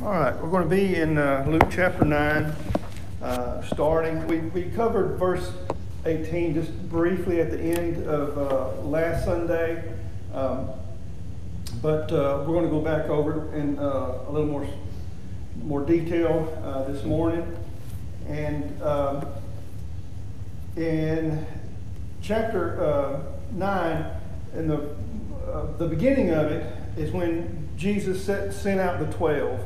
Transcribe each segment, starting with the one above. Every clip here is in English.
All right, we're going to be in uh, Luke chapter 9, uh, starting. We, we covered verse 18 just briefly at the end of uh, last Sunday, um, but uh, we're going to go back over in uh, a little more, more detail uh, this morning. And um, in chapter uh, 9, in the, the beginning of it, is when Jesus set, sent out the 12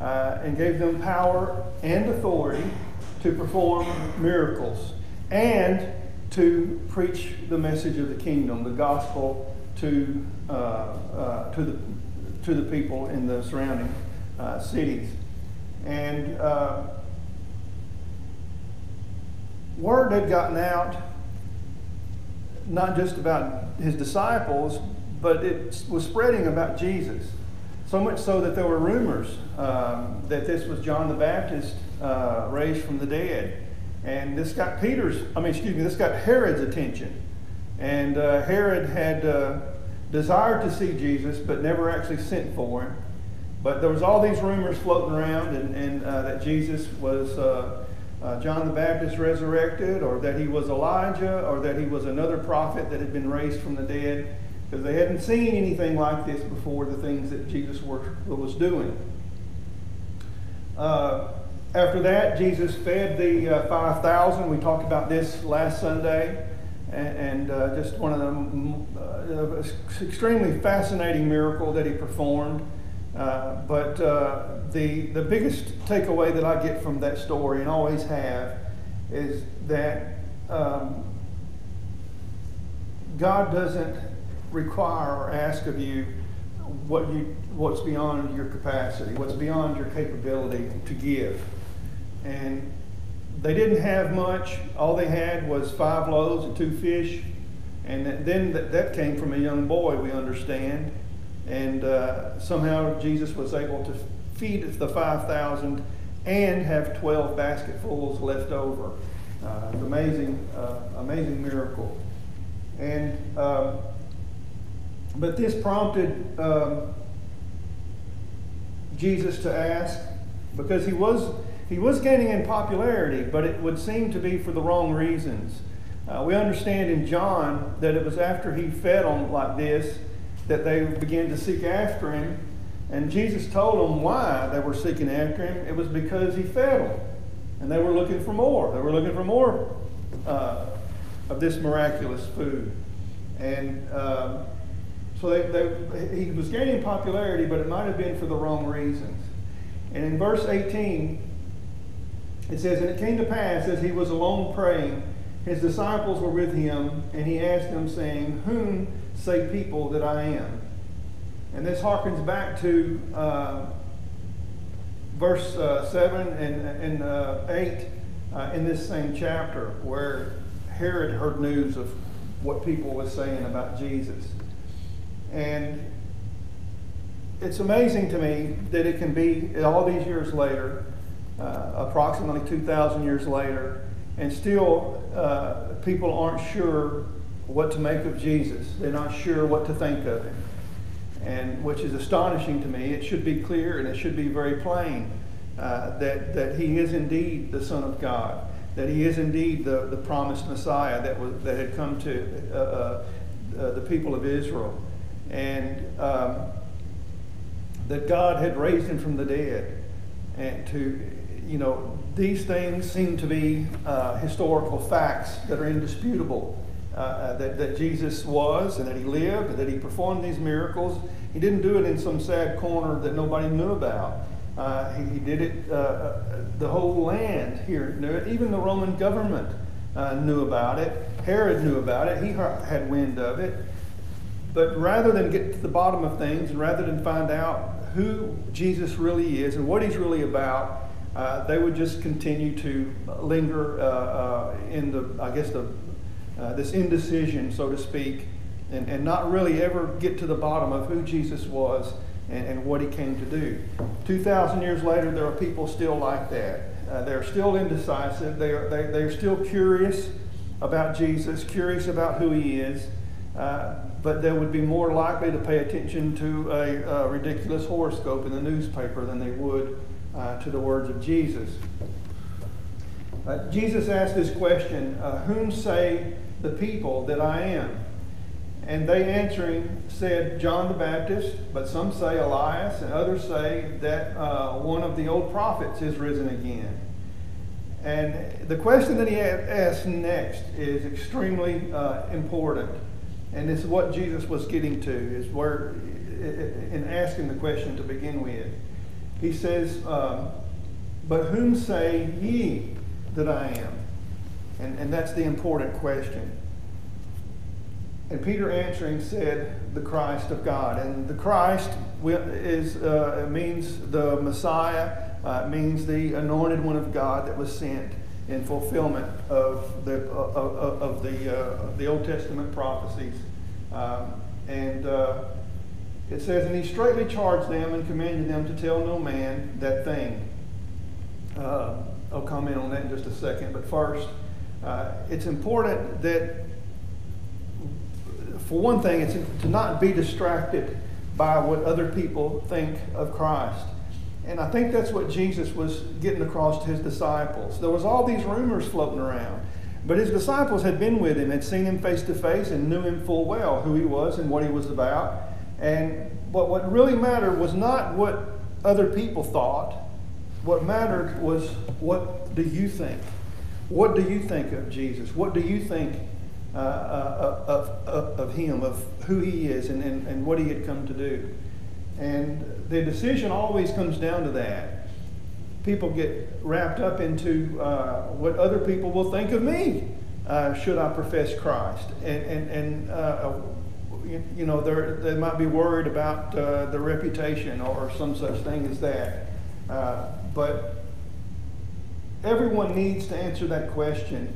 uh, and gave them power and authority to perform miracles and to preach the message of the kingdom, the gospel to, uh, uh, to, the, to the people in the surrounding uh, cities. And uh, word had gotten out not just about his disciples, but it was spreading about Jesus. So much so that there were rumors um, that this was John the Baptist uh, raised from the dead. And this got Peter's, I mean, excuse me, this got Herod's attention. And uh, Herod had uh, desired to see Jesus, but never actually sent for him. But there was all these rumors floating around and, and uh, that Jesus was uh, uh, John the Baptist resurrected, or that he was Elijah, or that he was another prophet that had been raised from the dead because they hadn't seen anything like this before, the things that Jesus was doing. Uh, after that, Jesus fed the uh, 5,000. We talked about this last Sunday. And, and uh, just one of the uh, extremely fascinating miracle that he performed. Uh, but uh, the, the biggest takeaway that I get from that story, and always have, is that um, God doesn't require or ask of you what you what's beyond your capacity, what's beyond your capability to give. And they didn't have much. All they had was five loaves and two fish. And then that came from a young boy, we understand. And uh, somehow Jesus was able to feed the 5,000 and have 12 basketfuls left over. Uh, amazing, uh, amazing miracle. And uh, but this prompted um, Jesus to ask because he was he was gaining in popularity, but it would seem to be for the wrong reasons. Uh, we understand in John that it was after he fed them like this that they began to seek after him. And Jesus told them why they were seeking after him. It was because he fed them. And they were looking for more. They were looking for more uh, of this miraculous food. And uh, so they, they, he was gaining popularity, but it might have been for the wrong reasons. And in verse 18, it says, And it came to pass as he was alone praying, his disciples were with him, and he asked them, saying, Whom say people that I am? And this harkens back to uh, verse uh, 7 and, and uh, 8 uh, in this same chapter, where Herod heard news of what people were saying about Jesus. And it's amazing to me that it can be all these years later, uh, approximately 2,000 years later, and still uh, people aren't sure what to make of Jesus. They're not sure what to think of him. And which is astonishing to me. It should be clear and it should be very plain uh, that, that he is indeed the Son of God, that he is indeed the, the promised Messiah that, was, that had come to uh, uh, uh the people of Israel and um, that God had raised him from the dead. And to, you know, these things seem to be uh, historical facts that are indisputable. Uh, uh, that, that Jesus was and that he lived and that he performed these miracles. He didn't do it in some sad corner that nobody knew about. Uh, he, he, did it, uh, uh, the whole land here knew it. Even the Roman government knew about it. Herod knew about it. He had wind of it. But rather than get to the bottom of things, and rather than find out who Jesus really is and what he's really about, uh, they would just continue to linger uh, uh, in the, I guess, the, uh, this indecision, so to speak, and, and not really ever get to the bottom of who Jesus was and, and what he came to do. 2,000 years later, there are people still like that. Uh, they're still indecisive. They are, they, they're still curious about Jesus, curious about who he is. But they would be more likely to pay attention to a, a ridiculous horoscope in the newspaper than they would uh, to the words of Jesus. Uh, Jesus asked this question uh, Whom say the people that I am? And they answering said, John the Baptist, but some say Elias, and others say that uh, one of the old prophets is risen again. And the question that he asked next is extremely uh, important. And this is what Jesus was getting to, is where, in asking the question to begin with. He says, um, But whom say ye that I am? And, and that's the important question. And Peter answering said, The Christ of God. And the Christ is, uh, means the Messiah, uh, means the anointed one of God that was sent in fulfillment of the, uh, of, of the, uh, the Old Testament prophecies. Um, and uh, it says, And he straightly charged them and commanded them to tell no man that thing. Uh, I'll comment on that in just a second. But first, it's important that for one thing, it's to not be distracted by what other people think of Christ. And I think that's what Jesus was getting across to his disciples. There was all these rumors floating around. But his disciples had been with him, had seen him face to face, and knew him full well, who he was and what he was about. And but what really mattered was not what other people thought. What mattered was what do you think? What do you think of Jesus? What do you think uh, uh, of, of, of him, of who he is, and, and, and what he had come to do. And the decision always comes down to that. People get wrapped up into uh, what other people will think of me uh, should I profess Christ. And, and, and uh, you, you, know, they might be worried about uh, the reputation or some such thing as that. but everyone needs to answer that question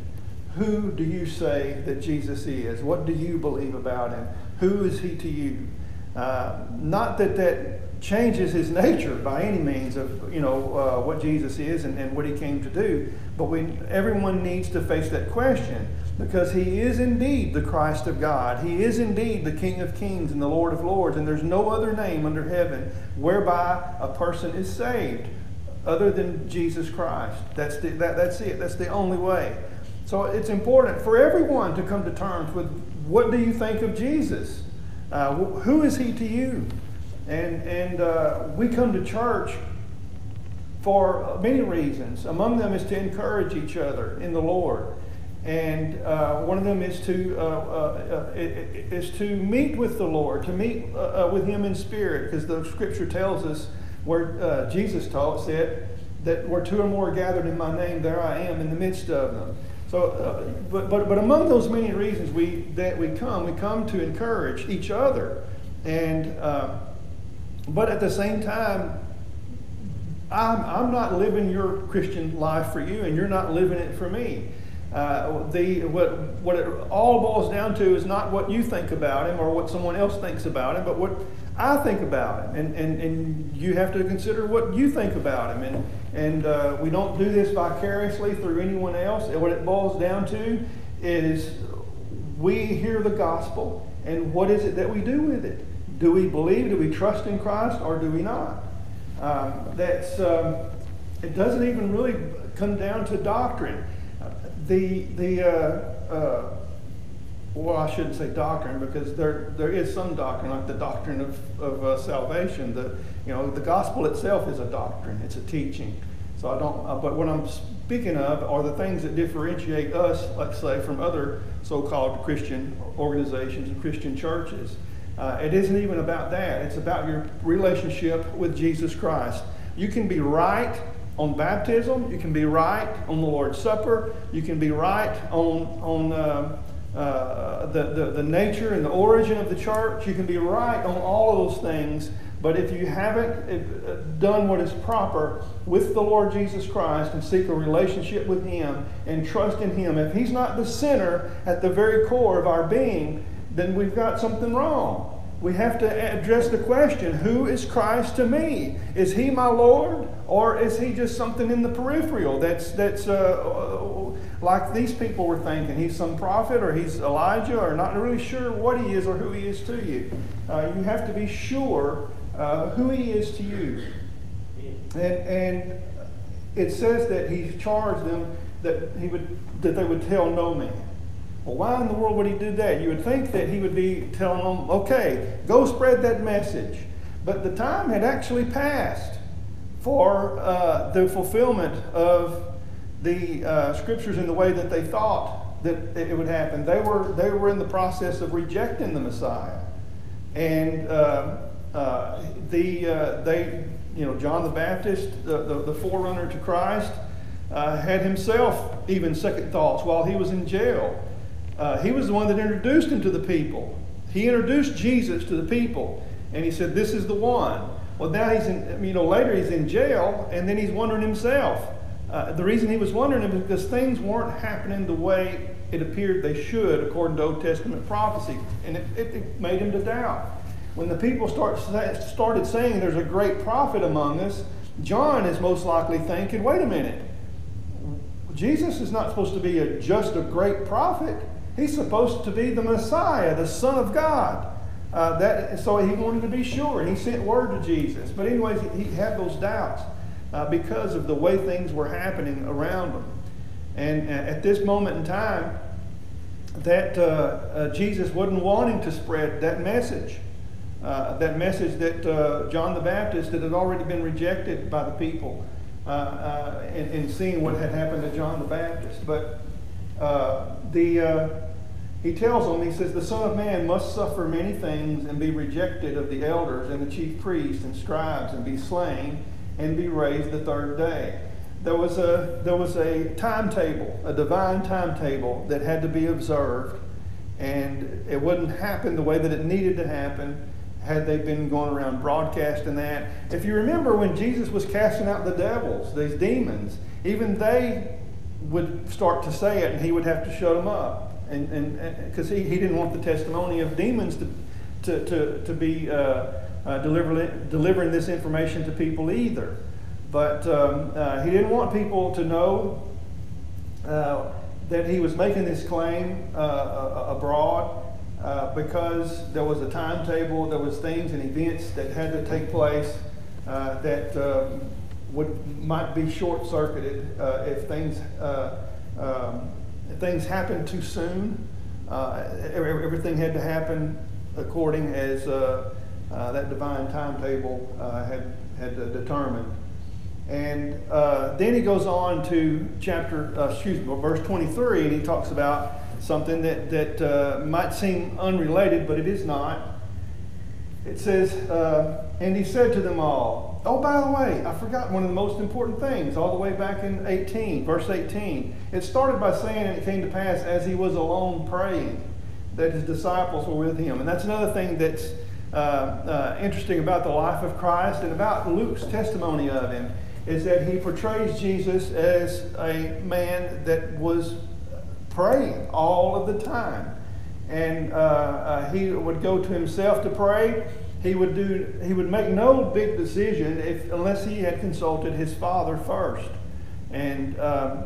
who do you say that Jesus is? What do you believe about him? Who is he to you? Uh, not that that changes his nature by any means of you know uh, what Jesus is and, and what he came to do, but we everyone needs to face that question because he is indeed the Christ of God. He is indeed the King of Kings and the Lord of Lords, and there's no other name under heaven whereby a person is saved other than Jesus Christ. That's the, that, that's it. That's the only way. So it's important for everyone to come to terms with what do you think of Jesus? Uh, who is he to you? And, and uh, we come to church for many reasons. Among them is to encourage each other in the Lord. And uh, one of them is to, uh, uh, uh is to meet with the Lord, to meet with Him in spirit, because the scripture tells us where Jesus taught, said that where two or more are gathered in my name, there I am in the midst of them. So, uh, but, but, but among those many reasons we, that we come, we come to encourage each other. And, uh, but at the same time, I'm, I'm not living your Christian life for you, and you're not living it for me. Uh, the, what, what it all boils down to is not what you think about him or what someone else thinks about him, but what I think about him. And, and, and you have to consider what you think about him. And, and uh, we don't do this vicariously through anyone else. And what it boils down to is we hear the gospel, and what is it that we do with it? Do we believe? Do we trust in Christ, or do we not? Um, that's um, it. Doesn't even really come down to doctrine. The the uh, uh, well, I shouldn't say doctrine because there there is some doctrine, like the doctrine of, of uh, salvation. The you know the gospel itself is a doctrine; it's a teaching. So I don't. Uh, but what I'm speaking of are the things that differentiate us, let's say, from other so-called Christian organizations and Christian churches. Uh, it isn't even about that. It's about your relationship with Jesus Christ. You can be right on baptism. You can be right on the Lord's Supper. You can be right on on uh, the, the, the nature and the origin of the church. You can be right on all of those things, but if you haven't uh, done what is proper with the Lord Jesus Christ and seek a relationship with Him and trust in Him, if He's not the center at the very core of our being, then we've got something wrong. we have to address the question who is Christ to me? Is he my Lord? Or is he just something in the peripheral that's, that's uh, like these people were thinking? He's some prophet or he's Elijah or not really sure what he is or who he is to you. Uh, you have to be sure uh, who he is to you. And, and it says that he charged them that, he would, that they would tell no man. Well, why in the world would he do that? You would think that he would be telling them, okay, go spread that message. But the time had actually passed for uh, the fulfillment of the uh, scriptures in the way that they thought that it would happen. They were, they were in the process of rejecting the Messiah. And uh, uh the, uh, they, you know, John the Baptist, the, the, the forerunner to Christ, uh, had himself even second thoughts while he was in jail. Uh, he was the one that introduced him to the people. He introduced Jesus to the people, and he said, "This is the one." Well, now he's in. You know, later he's in jail, and then he's wondering himself. Uh, the reason he was wondering is because things weren't happening the way it appeared they should, according to Old Testament prophecy, and it, it, it made him to doubt. When the people start started saying there's a great prophet among us, John is most likely thinking, "Wait a minute." Jesus is not supposed to be a, just a great prophet. He's supposed to be the Messiah, the Son of God. Uh, that, so he wanted to be sure, and he sent word to Jesus. But anyways, he, he had those doubts uh, because of the way things were happening around them. And uh, at this moment in time, that uh, uh, Jesus wasn't wanting to spread that message. Uh, that message that John the Baptist that had already been rejected by the people in, in seeing what had happened to John the Baptist. But the he tells them, he says, The Son of Man must suffer many things and be rejected of the elders and the chief priests and scribes and be slain and be raised the third day. There was a, there was a timetable, a divine timetable that had to be observed, and it wouldn't happen the way that it needed to happen had they been going around broadcasting that. If you remember when Jesus was casting out the devils, these demons, even they would start to say it and he would have to shut them up and because he, he didn't want the testimony of demons to to to, to be uh, uh, delivering delivering this information to people either. But um, uh, he didn't want people to know uh, that he was making this claim uh, abroad uh, because there was a timetable, there was things and events that had to take place that um, would might be short circuited if things. Um, things happened too soon. Uh, everything had to happen according as uh, uh, that divine timetable uh, had, had determined. And uh, then he goes on to chapter, uh, excuse me, verse 23, and he talks about something that, that might seem unrelated, but it is not. It says, And he said to them all, Oh, by the way, I forgot one of the most important things all the way back in 18, verse 18. It started by saying, and it came to pass as he was alone praying, that his disciples were with him. And that's another thing that's uh, uh, interesting about the life of Christ and about Luke's testimony of him is that he portrays Jesus as a man that was praying all of the time. And uh, uh he would go to himself to pray he would do he would make no big decision if unless he had consulted his father first and um,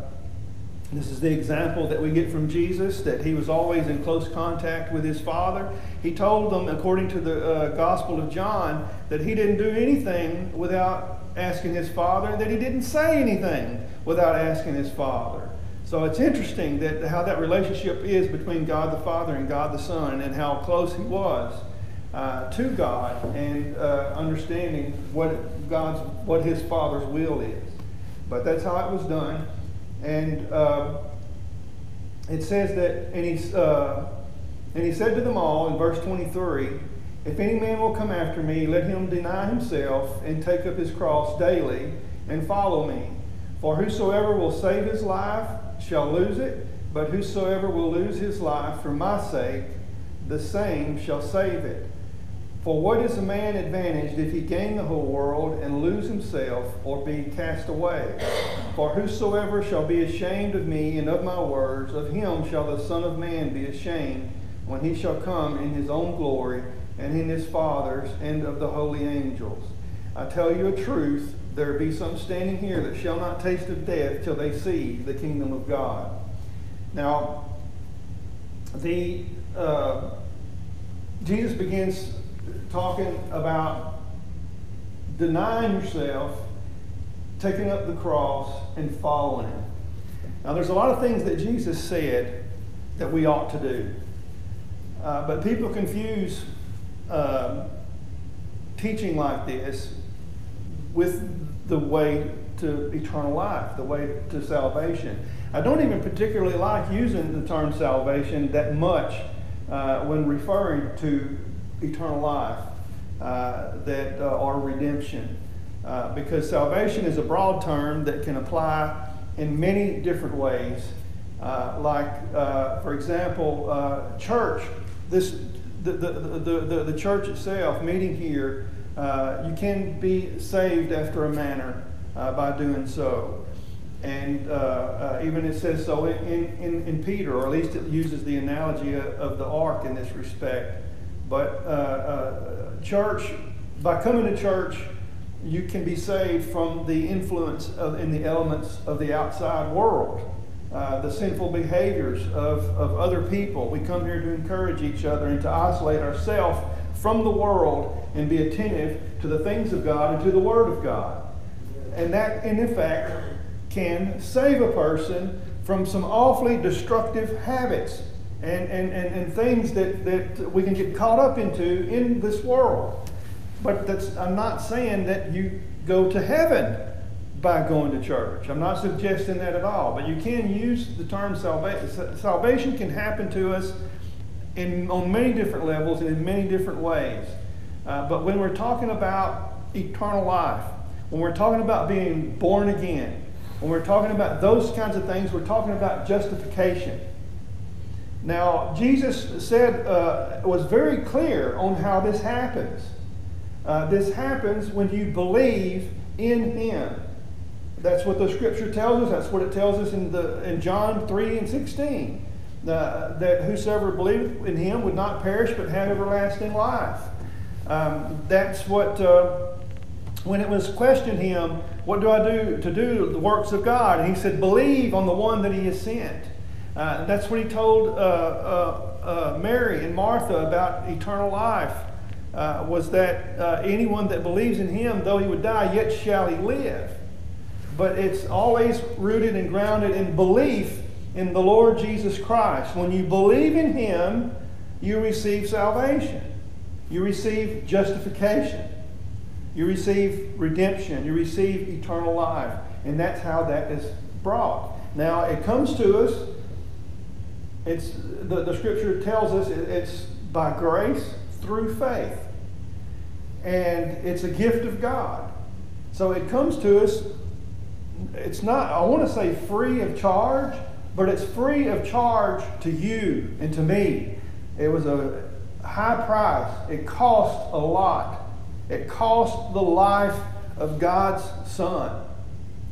this is the example that we get from jesus that he was always in close contact with his father. He told them according to the uh, gospel of john that he didn't do anything without asking his father and that he didn't say anything without asking his father. So it's interesting that how that relationship is between god the father and god the son and how close he was uh, to God and uh, understanding what God's what His Father's will is. But that's how it was done, and uh, it says that, and he uh, and he said to them all in verse twenty three. If any man will come after me, let him deny himself and take up his cross daily and follow me. For whosoever will save his life shall lose it, but whosoever will lose his life for my sake, the same shall save it. For what is a man advantaged if he gain the whole world and lose himself or be cast away? For whosoever shall be ashamed of me and of my words, of him shall the Son of Man be ashamed when he shall come in his own glory and in his fathers and of the holy angels. I tell you a truth, there be some standing here that shall not taste of death till they see the kingdom of God. Now, the uh, Jesus begins talking about denying yourself, taking up the cross, and following him. Now, there's a lot of things that Jesus said that we ought to do. Uh, but people confuse uh, teaching like this with the way to eternal life, the way to salvation. I don't even particularly like using the term salvation that much uh, when referring to eternal life uh, that uh, or redemption, uh, because salvation is a broad term that can apply in many different ways. Uh, like, uh, for example, church. This the, the, the, the, the church itself meeting here. you can be saved after a manner by doing so. And uh, uh, even it says so in, in, in, Peter, or at least it uses the analogy of the ark in this respect. But uh, uh, church, by coming to church, you can be saved from the influence of, in the elements of the outside world. Uh, the sinful behaviors of, of other people. We come here to encourage each other and to isolate ourselves from the world and be attentive to the things of God and to the Word of God. And that, in effect, can save a person from some awfully destructive habits and, and, and, and things that, that we can get caught up into in this world. But that's, I'm not saying that you go to heaven by going to church. I'm not suggesting that at all. But you can use the term salvation. Salvation can happen to us in, on many different levels and in many different ways. Uh, but when we're talking about eternal life, when we're talking about being born again, when we're talking about those kinds of things, we're talking about justification. Now, Jesus said, uh, was very clear on how this happens. Uh, this happens when you believe in Him. That's what the Scripture tells us. That's what it tells us in, the, in John 3 and 16. Uh, that whosoever believeth in Him would not perish but have everlasting life. Um, that's what, uh, when it was questioned him, what do I do to do the works of God? And he said, believe on the one that He has sent. Uh, that's what he told uh, uh, uh, Mary and Martha about eternal life. Uh, was that uh, anyone that believes in him, though he would die, yet shall he live. But it's always rooted and grounded in belief in the Lord Jesus Christ. When you believe in him, you receive salvation, you receive justification, you receive redemption, you receive eternal life. And that's how that is brought. Now, it comes to us it's, the, the scripture tells us it's by grace through faith. And it's a gift of God. So it comes to us, it's not, I want to say free of charge, but it's free of charge to you and to me. It was a high price, it cost a lot. It cost the life of God's Son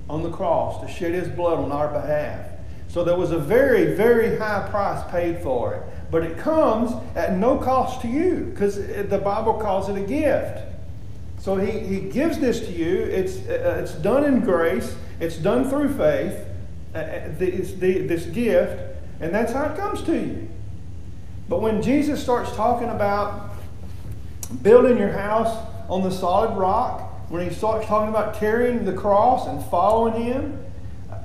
on the cross to shed his blood on our behalf. So there was a very, very high price paid for it. But it comes at no cost to you because the Bible calls it a gift. So he, he gives this to you. It's, uh, it's done in grace, it's done through faith, uh, uh this, the, this gift, and that's how it comes to you. But when Jesus starts talking about building your house on the solid rock, when he starts talking about carrying the cross and following him,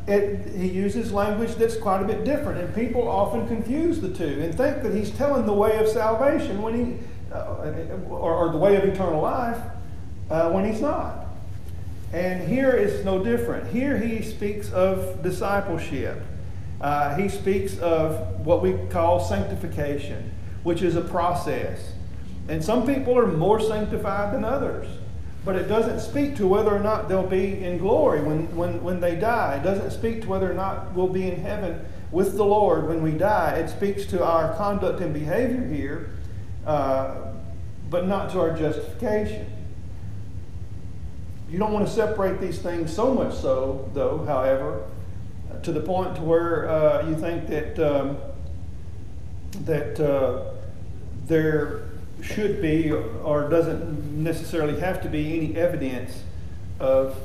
it, he uses language that's quite a bit different, and people often confuse the two and think that he's telling the way of salvation when he, uh, or, or, the way of eternal life, uh, when he's not. And here is no different. Here he speaks of discipleship. Uh, he speaks of what we call sanctification, which is a process. And some people are more sanctified than others but it doesn't speak to whether or not they'll be in glory when, when, when they die. It doesn't speak to whether or not we'll be in heaven with the Lord when we die. It speaks to our conduct and behavior here, uh, but not to our justification. You don't want to separate these things so much so, though, however, to the point to where uh, you think that um, that uh, they're should be or doesn't necessarily have to be any evidence of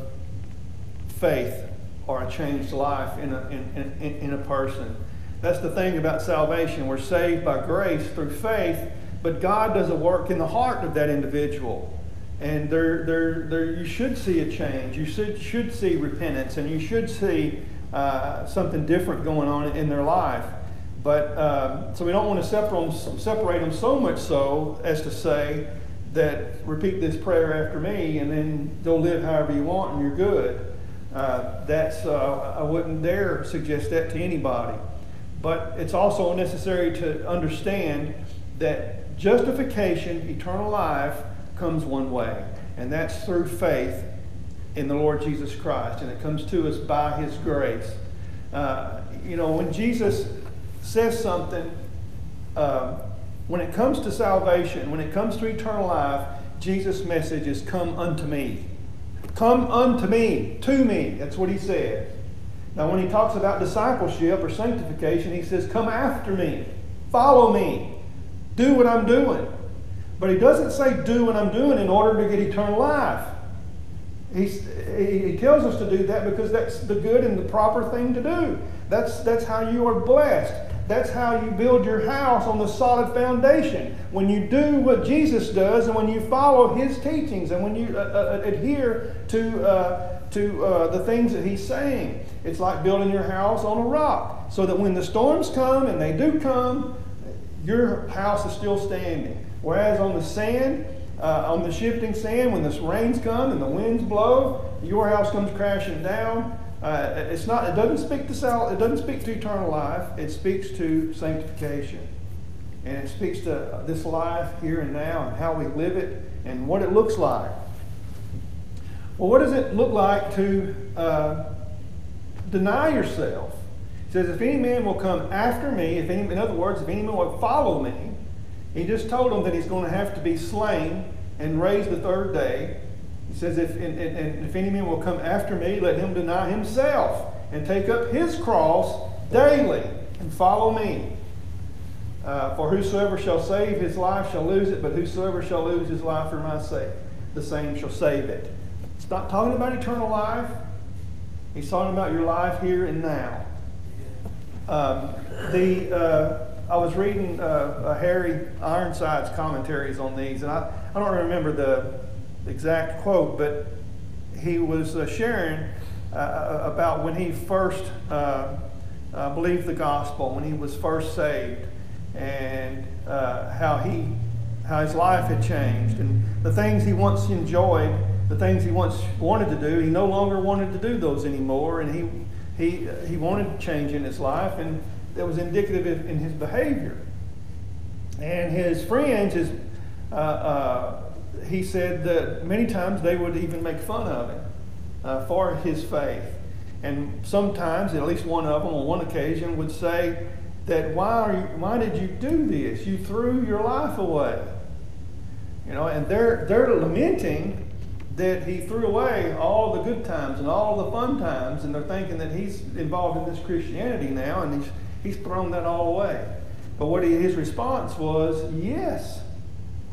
faith or a changed life in a, in, in, in a person. That's the thing about salvation. We're saved by grace through faith, but God does a work in the heart of that individual. And there, there, there, you should see a change. You should, should see repentance, and you should see uh, something different going on in their life. But um, so we don't want to separate them, separate them so much so as to say that repeat this prayer after me, and then go live however you want, and you're good. Uh, that's uh, I wouldn't dare suggest that to anybody. But it's also necessary to understand that justification, eternal life, comes one way, and that's through faith in the Lord Jesus Christ, and it comes to us by His grace. Uh, you know, when Jesus says something, uh, when it comes to salvation, when it comes to eternal life, Jesus' message is come unto me. Come unto me, to me. That's what he said. Now, when he talks about discipleship or sanctification, he says, Come after me, follow me, do what I'm doing. But he doesn't say, Do what I'm doing in order to get eternal life. He's, he tells us to do that because that's the good and the proper thing to do. That's, that's how you are blessed. That's how you build your house on the solid foundation. When you do what Jesus does and when you follow his teachings and when you uh, uh, adhere to, uh, to uh, the things that he's saying. It's like building your house on a rock so that when the storms come, and they do come, your house is still standing. Whereas on the sand, uh, on the shifting sand, when the rains come and the winds blow, your house comes crashing down. Uh, it's not. It doesn't speak to sal- It doesn't speak to eternal life. It speaks to sanctification, and it speaks to this life here and now and how we live it and what it looks like. Well, what does it look like to uh, deny yourself? He says, "If any man will come after me, if any, in other words, if any man will follow me." He just told them that he's going to have to be slain and raised the third day. He says, if, and, and if any man will come after me, let him deny himself and take up his cross daily and follow me. Uh, for whosoever shall save his life shall lose it, but whosoever shall lose his life for my sake, the same shall save it. It's not talking about eternal life. He's talking about your life here and now. Um, the uh, I was reading uh, uh, Harry Ironside's commentaries on these, and I, I don't remember the exact quote, but he was uh, sharing uh, uh, about when he first uh, uh, believed the gospel, when he was first saved, and how he how his life had changed, and the things he once enjoyed, the things he once wanted to do, he no longer wanted to do those anymore, and he he he wanted to change in his life, and that was indicative in his behavior. And his friends, his he said that many times they would even make fun of him uh, for his faith. And sometimes, at least one of them on one occasion, would say that why, are you, why did you do this? You threw your life away. You know, and they're, they're lamenting that he threw away all the good times and all the fun times, and they're thinking that he's involved in this Christianity now, and he's, he's thrown that all away. But what he, his response was, yes,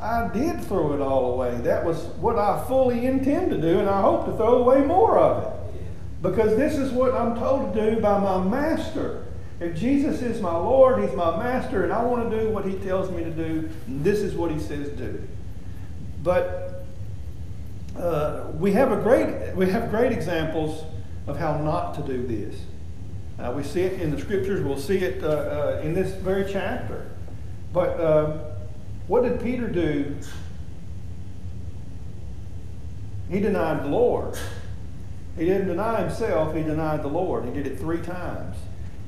I did throw it all away. That was what I fully intend to do, and I hope to throw away more of it. Because this is what I'm told to do by my master. If Jesus is my Lord, He's my master, and I want to do what He tells me to do, this is what He says do. But uh, we have a great we have great examples of how not to do this. Uh, we see it in the scriptures. We'll see it uh, uh in this very chapter. But uh, what did Peter do? He denied the Lord. He didn't deny himself, he denied the Lord. He did it three times.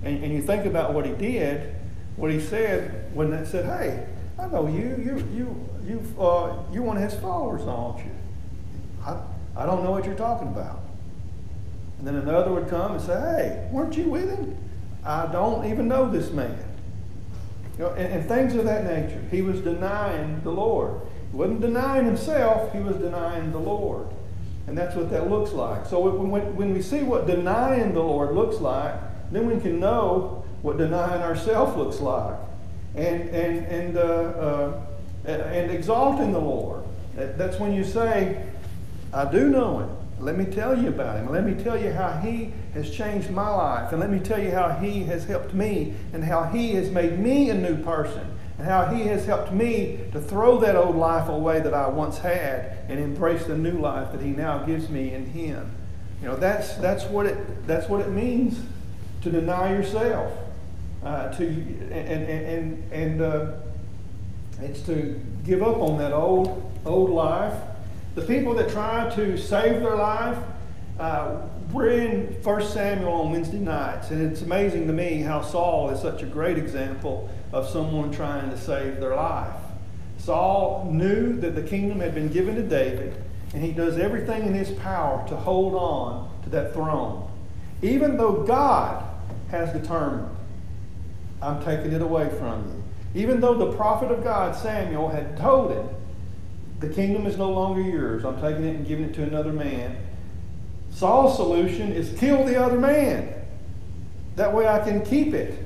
And, and you think about what he did, what he said when they said, Hey, I know you, you, you, you, uh, you're one of his followers, aren't you? I, I don't know what you're talking about. And then another would come and say, Hey, weren't you with him? I don't even know this man. You know, and, and things of that nature. He was denying the Lord. He wasn't denying himself, he was denying the Lord. And that's what that looks like. So when, when we see what denying the Lord looks like, then we can know what denying ourselves looks like. And, and, and uh, uh, and exalting the Lord. That's when you say, I do know him. Let me tell you about him. Let me tell you how he has changed my life. And let me tell you how he has helped me and how he has made me a new person and how he has helped me to throw that old life away that I once had and embrace the new life that he now gives me in him. You know, that's, that's, what, it, that's what it means to deny yourself. Uh, to, and and, and, and uh, it's to give up on that old, old life the people that try to save their life, uh, we're in 1 Samuel on Wednesday nights, and it's amazing to me how Saul is such a great example of someone trying to save their life. Saul knew that the kingdom had been given to David, and he does everything in his power to hold on to that throne. Even though God has determined, I'm taking it away from you. Even though the prophet of God, Samuel, had told him the kingdom is no longer yours. I'm taking it and giving it to another man. Saul's solution is kill the other man. That way I can keep it.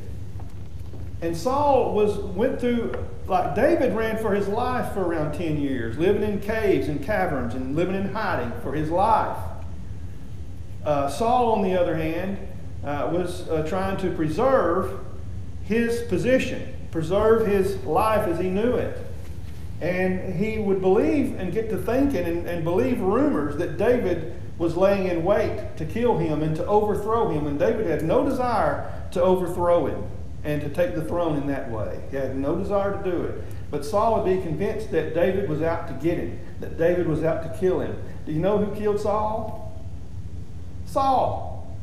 And Saul was went through like David ran for his life for around 10 years, living in caves and caverns and living in hiding for his life. Uh, Saul, on the other hand, uh, was uh, trying to preserve his position, preserve his life as he knew it. And he would believe and get to thinking and, and believe rumors that David was laying in wait to kill him and to overthrow him. And David had no desire to overthrow him and to take the throne in that way. He had no desire to do it. But Saul would be convinced that David was out to get him, that David was out to kill him. Do you know who killed Saul? Saul.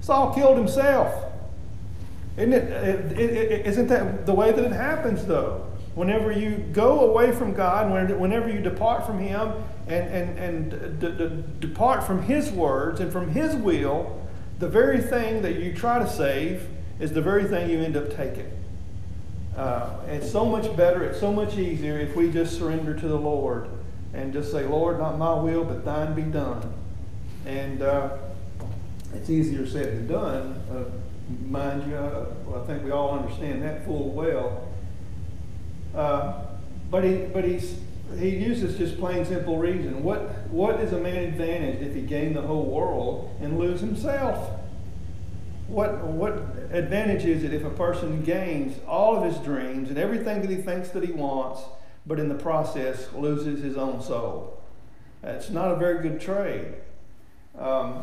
Saul killed himself. Isn't, it, it, it, isn't that the way that it happens, though? Whenever you go away from God, whenever you depart from Him and, and, and d- d- depart from His words and from His will, the very thing that you try to save is the very thing you end up taking. Uh, it's so much better, it's so much easier if we just surrender to the Lord and just say, Lord, not my will, but thine be done. And uh, it's easier said than done. Uh, mind you, uh, I think we all understand that full well. Uh, but he, but he's, he uses just plain simple reason. What, what is a man advantage if he gain the whole world and lose himself? What, what advantage is it if a person gains all of his dreams and everything that he thinks that he wants, but in the process loses his own soul? It's not a very good trade. Um,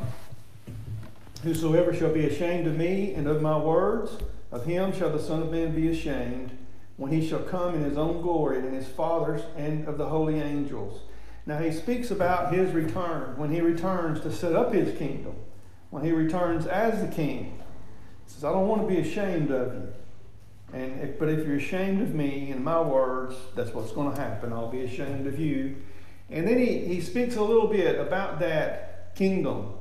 Whosoever shall be ashamed of me and of my words, of him shall the Son of Man be ashamed when he shall come in his own glory and his Father's and of the holy angels. Now he speaks about his return, when he returns to set up his kingdom, when he returns as the king. He says, I don't want to be ashamed of you. And if, but if you're ashamed of me and my words, that's what's going to happen. I'll be ashamed of you. And then he, he speaks a little bit about that kingdom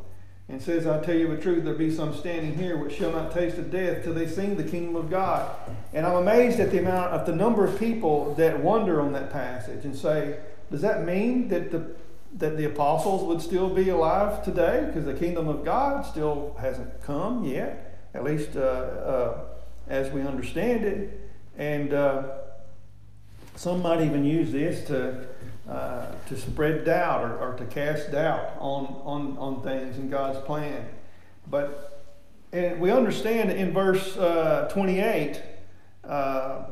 and says, I tell you the truth, there be some standing here which shall not taste of death till they see the kingdom of God. And I'm amazed at the amount of the number of people that wonder on that passage and say, does that mean that the that the apostles would still be alive today because the kingdom of God still hasn't come yet, at least uh, uh, as we understand it. And uh, some might even use this to uh, to spread doubt or, or, to cast doubt on, on, on things in God's plan. But and we understand in verse uh, 28 uh,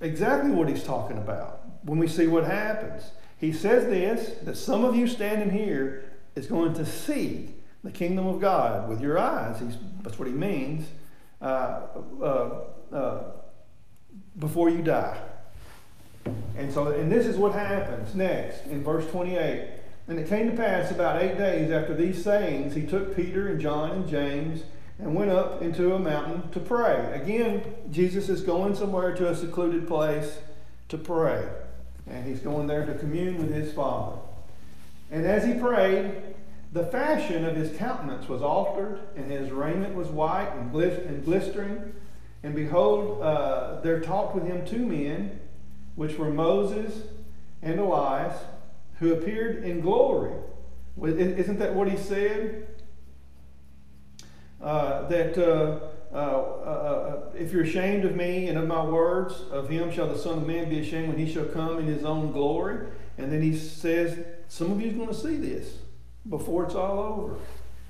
exactly what he's talking about when we see what happens. He says this that some of you standing here is going to see the kingdom of God with your eyes. He's, that's what he means. Uh, uh, before you die. And so, and this is what happens next in verse 28. And it came to pass about eight days after these sayings, he took Peter and John and James and went up into a mountain to pray. Again, Jesus is going somewhere to a secluded place to pray. And he's going there to commune with his Father. And as he prayed, the fashion of his countenance was altered, and his raiment was white and, glistering. And behold, uh, there talked with him two men which were Moses and Elias, who appeared in glory. Isn't that what he said? Uh, that uh, uh, uh, if you're ashamed of me and of my words, of him shall the Son of Man be ashamed when he shall come in his own glory. And then he says, Some of you are going to see this before it's all over.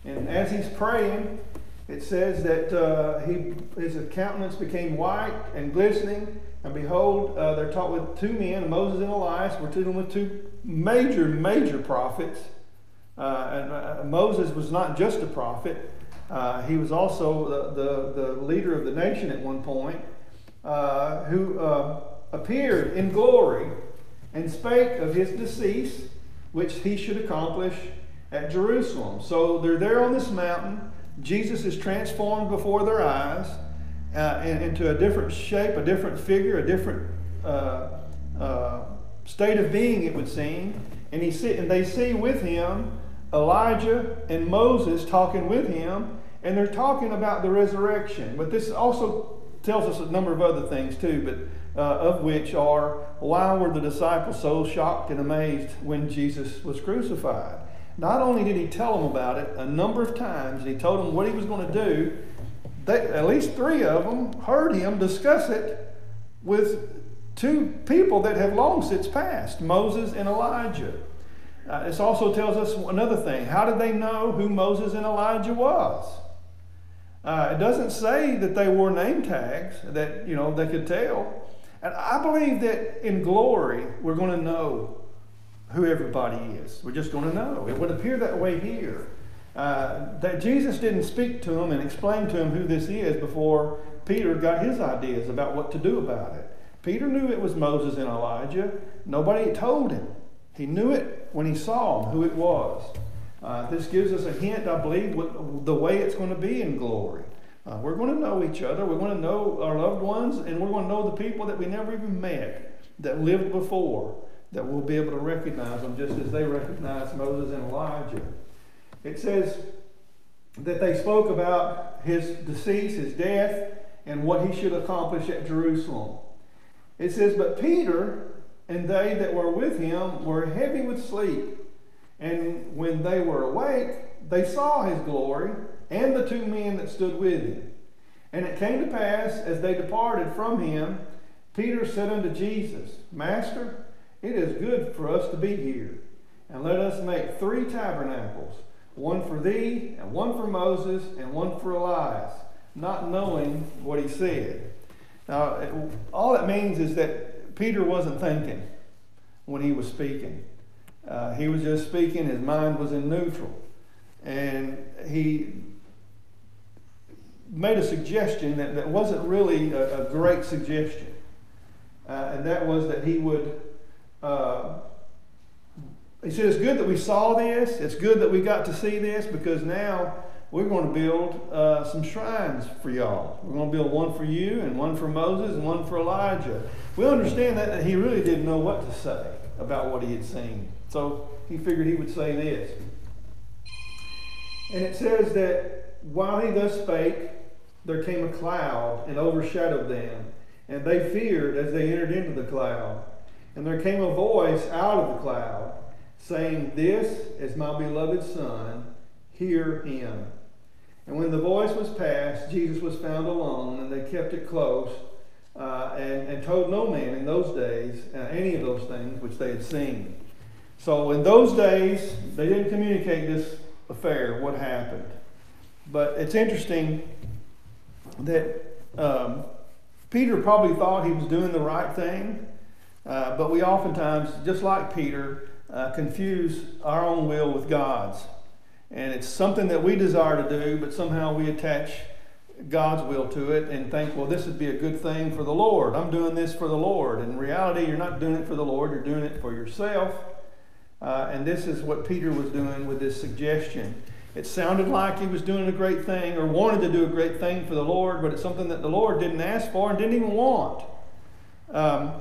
And as he's praying, it says that uh, he, his countenance became white and glistening. And behold, uh, they're taught with two men, Moses and Elias. We're dealing with two major, major prophets. Uh, and uh, Moses was not just a prophet, uh, he was also the, the, the, leader of the nation at one point, uh, who appeared in glory and spake of his decease, which he should accomplish at Jerusalem. So they're there on this mountain. Jesus is transformed before their eyes uh, into a different shape, a different figure, a different uh, uh, state of being, it would seem. And, he see, and they see with him Elijah and Moses talking with him, and they're talking about the resurrection. But this also tells us a number of other things too, but uh, of which are why were the disciples so shocked and amazed when Jesus was crucified? Not only did he tell them about it a number of times, he told them what he was going to do. They, at least three of them heard him discuss it with two people that have long since passed Moses and Elijah. Uh, this also tells us another thing. How did they know who Moses and Elijah was? Uh, it doesn't say that they wore name tags that you know they could tell. And I believe that in glory we're going to know who everybody is. We're just going to know. It would appear that way here. Uh, that Jesus didn't speak to him and explain to him who this is before Peter got his ideas about what to do about it. Peter knew it was Moses and Elijah. Nobody told him. He knew it when he saw them, who it was. Uh, this gives us a hint, I believe, what, the way it's going to be in glory. Uh, we're going to know each other. We're going to know our loved ones, and we're going to know the people that we never even met that lived before that we'll be able to recognize them just as they recognized Moses and Elijah. It says that they spoke about his decease, his death, and what he should accomplish at Jerusalem. It says, But Peter and they that were with him were heavy with sleep. And when they were awake, they saw his glory and the two men that stood with him. And it came to pass, as they departed from him, Peter said unto Jesus, Master, it is good for us to be here. And let us make three tabernacles one for thee, and one for Moses, and one for Elias, not knowing what he said. Now, all it means is that Peter wasn't thinking when he was speaking. Uh, he was just speaking, his mind was in neutral. And he made a suggestion that, that wasn't really a, a great suggestion. Uh, and that was that he would uh, he said, It's good that we saw this. It's good that we got to see this because now we're going to build uh, some shrines for y'all. We're going to build one for you and one for Moses and one for Elijah. We understand that, that he really didn't know what to say about what he had seen. So he figured he would say this. And it says that while he thus spake, there came a cloud and overshadowed them, and they feared as they entered into the cloud. And there came a voice out of the cloud, saying, This is my beloved Son, hear him. And when the voice was past, Jesus was found alone, and they kept it close, uh, and, and told no man in those days uh, any of those things which they had seen. So in those days, they didn't communicate this affair, what happened. But it's interesting that um, Peter probably thought he was doing the right thing. Uh, but we oftentimes, just like Peter, uh, confuse our own will with God's. And it's something that we desire to do, but somehow we attach God's will to it and think, well, this would be a good thing for the Lord. I'm doing this for the Lord. In reality, you're not doing it for the Lord, you're doing it for yourself. Uh, and this is what Peter was doing with this suggestion. It sounded like he was doing a great thing or wanted to do a great thing for the Lord, but it's something that the Lord didn't ask for and didn't even want. Um,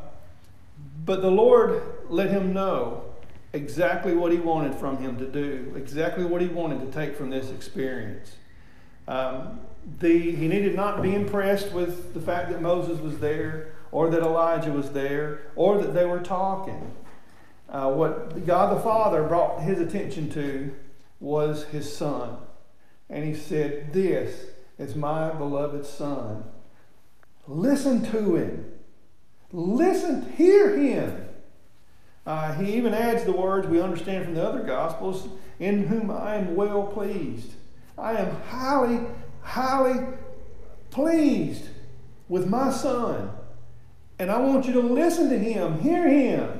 but the Lord let him know exactly what he wanted from him to do, exactly what he wanted to take from this experience. Um, the, he needed not be impressed with the fact that Moses was there, or that Elijah was there, or that they were talking. Uh, what God the Father brought his attention to was his son. And he said, This is my beloved Son. Listen to him. Listen, hear him. Uh, he even adds the words we understand from the other Gospels in whom I am well pleased. I am highly, highly pleased with my Son. And I want you to listen to him, hear him.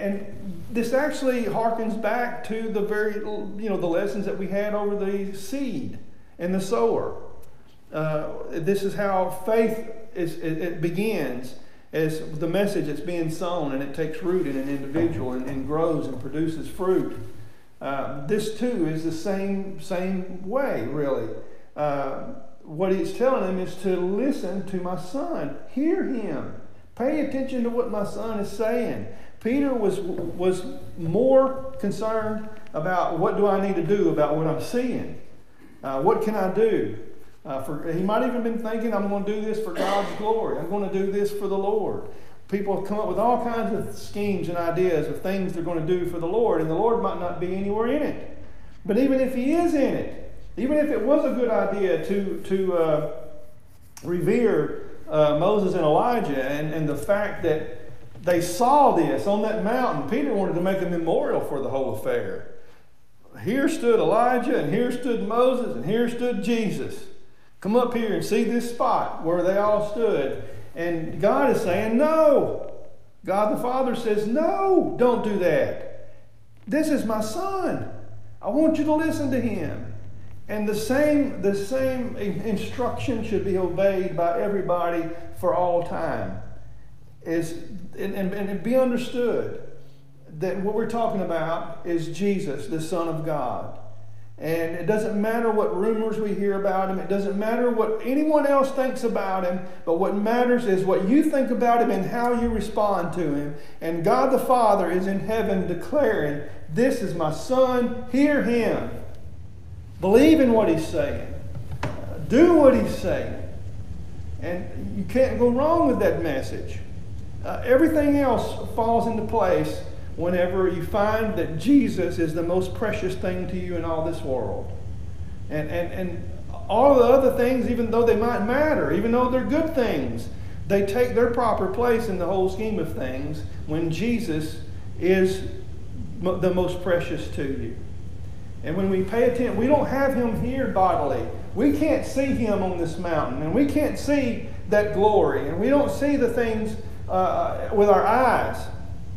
And this actually harkens back to the very, you know, the lessons that we had over the seed and the sower. Uh, this is how faith is, it, it begins as the message that's being sown and it takes root in an individual and, and grows and produces fruit. Uh, this too is the same same way, really. Uh, what he's telling him is to listen to my son, hear him, pay attention to what my son is saying. Peter was was more concerned about what do I need to do about what I'm seeing. Uh, what can I do? Uh, for, he might even been thinking, I'm going to do this for God's glory. I'm going to do this for the Lord. People have come up with all kinds of schemes and ideas of things they're going to do for the Lord, and the Lord might not be anywhere in it. But even if He is in it, even if it was a good idea to, to uh, revere uh, Moses and Elijah and, and the fact that they saw this on that mountain, Peter wanted to make a memorial for the whole affair. Here stood Elijah, and here stood Moses, and here stood Jesus. Come up here and see this spot where they all stood. And God is saying, No. God the Father says, No, don't do that. This is my son. I want you to listen to him. And the same, the same instruction should be obeyed by everybody for all time. Is, and, and, and be understood that what we're talking about is Jesus, the Son of God. And it doesn't matter what rumors we hear about him. It doesn't matter what anyone else thinks about him. But what matters is what you think about him and how you respond to him. And God the Father is in heaven declaring, This is my son. Hear him. Believe in what he's saying. Do what he's saying. And you can't go wrong with that message. Uh, everything else falls into place whenever you find that Jesus is the most precious thing to you in all this world. And, and, and all the other things, even though they might matter, even though they're good things, they take their proper place in the whole scheme of things when Jesus is the most precious to you. And when we pay attention, we don't have him here bodily. We can't see him on this mountain, and we can't see that glory, and we don't see the things uh, with our eyes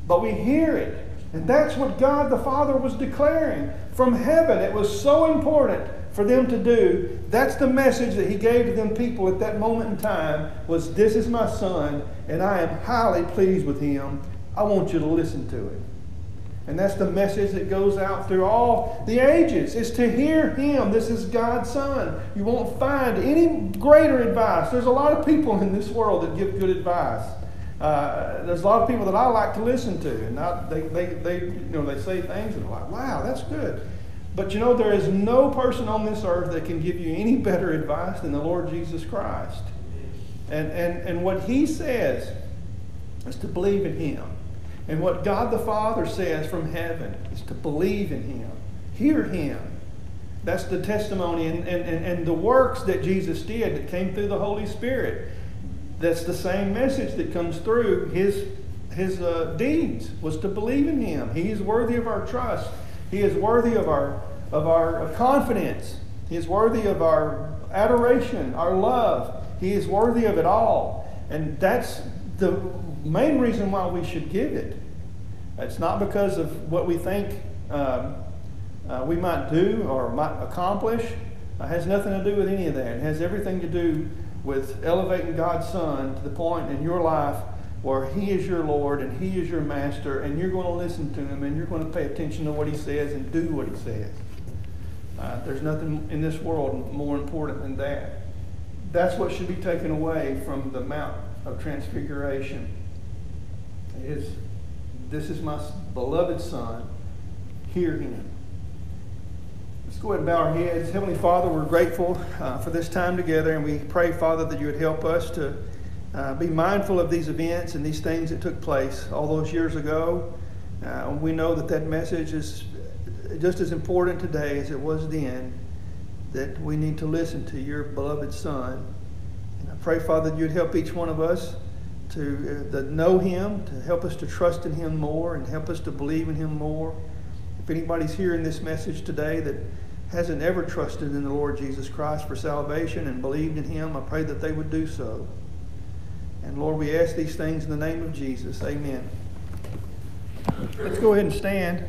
but we hear it. And that's what God the Father was declaring from heaven. It was so important for them to do. That's the message that he gave to them people at that moment in time was this is my son and I am highly pleased with him. I want you to listen to him. And that's the message that goes out through all the ages is to hear him. This is God's son. You won't find any greater advice. There's a lot of people in this world that give good advice. Uh, there's a lot of people that I like to listen to, and I, they, they, they, you know, they say things and I'm like, wow, that's good. But you know, there is no person on this earth that can give you any better advice than the Lord Jesus Christ. And, and, and what he says is to believe in him. And what God the Father says from heaven is to believe in him, hear him. That's the testimony and, and, and, and the works that Jesus did that came through the Holy Spirit that's the same message that comes through his his uh, deeds was to believe in him. He is worthy of our trust. He is worthy of our of our confidence. He is worthy of our adoration, our love. He is worthy of it all. And that's the main reason why we should give it. It's not because of what we think um, uh, we might do or might accomplish. It has nothing to do with any of that. It has everything to do with elevating God's Son to the point in your life where He is your Lord and He is your Master, and you're going to listen to Him and you're going to pay attention to what He says and do what He says. Uh, there's nothing in this world more important than that. That's what should be taken away from the Mount of Transfiguration. Is this is my beloved Son? Hear Him. Let's go ahead and bow our heads. Heavenly Father, we're grateful uh, for this time together, and we pray, Father, that you would help us to uh, be mindful of these events and these things that took place all those years ago. Uh, we know that that message is just as important today as it was then. that we need to listen to your beloved Son. And I pray, Father, that you'd help each one of us to, uh, to know him, to help us to trust in him more, and help us to believe in him more. If anybody's hearing this message today that hasn't ever trusted in the Lord Jesus Christ for salvation and believed in him, I pray that they would do so. And Lord, we ask these things in the name of Jesus. Amen. Let's go ahead and stand.